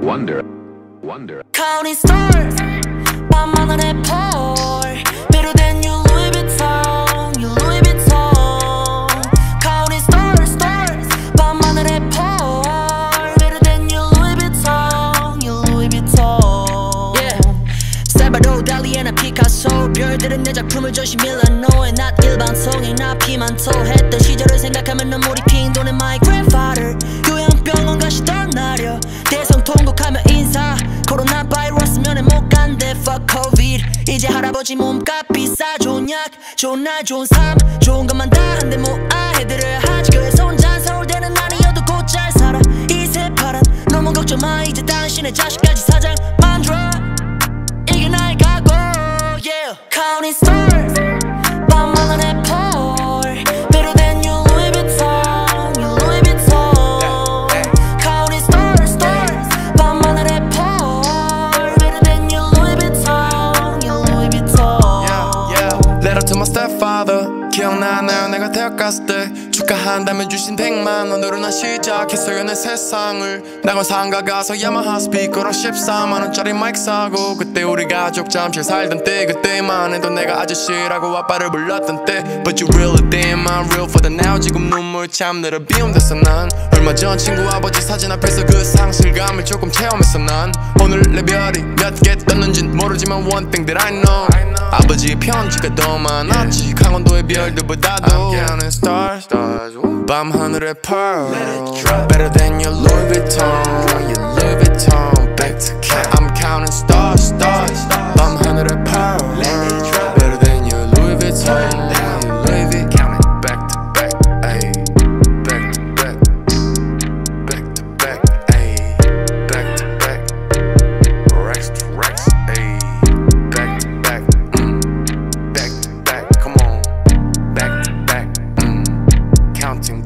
wonder, wonder. Counting stars 밤하늘에 pour Better than you Louis Vuitton You Louis Vuitton Counting stars, stars 밤하늘에 pour Better than you Louis Vuitton You Louis Vuitton Yeah 살바도 달리에나 피카소 별들은 내 작품을 전시 밀라노에 낫 일반성이 나 피만 토했던 시절을 생각하면 눈물이 핑 도는 my grandfather 이제 할아버지 몸값 비싸 좋은 약 좋은 날 좋은 삶 좋은 것만 다 한데 뭐아 해드려 하지 교회에서 혼자 서울대는 아니어도 곧 잘 살아. 이 새파란 너무 걱정 마. 이제 당신의 자식까지 사장 만들어 이게 나의 각오 yeah. Counting stars my stepfather. 기억나나요? 내가 갔을 때 축하한다면 주신 100만 원으로 난 시작했어요 내 세상을. 나건 상가 가서 야마하 스피커랑 14만 원짜리 마이크 사고 그때 우리 가족 잠실 살던 때 그때만 해도 내가 아저씨라고 아빠를 불렀던 때. But you really damn I'm real for the now? 지금 눈물 참 늘어 비움됐어 난. 얼마 전 친구 아버지 사진 앞에서 그 상실감을 조금 체험했어 난. 오늘 내 별이 몇 개 떴는진 모르지만 one thing that I know. 아버지의 편지가 더 많았지. 강원도의 별들보다도 Bam 100 pearl Better than your Louis Vuitton. Your Louis Vuitton Back to cat I'm counting stars, stars. Bam 100 pearl Better than your Louis Vuitton. Counting back to back, ayy. Back back. Back to back, ayy. Back back. Racks to racks, ayy. Back back, mm. Back back, come on. Back back, mm. Counting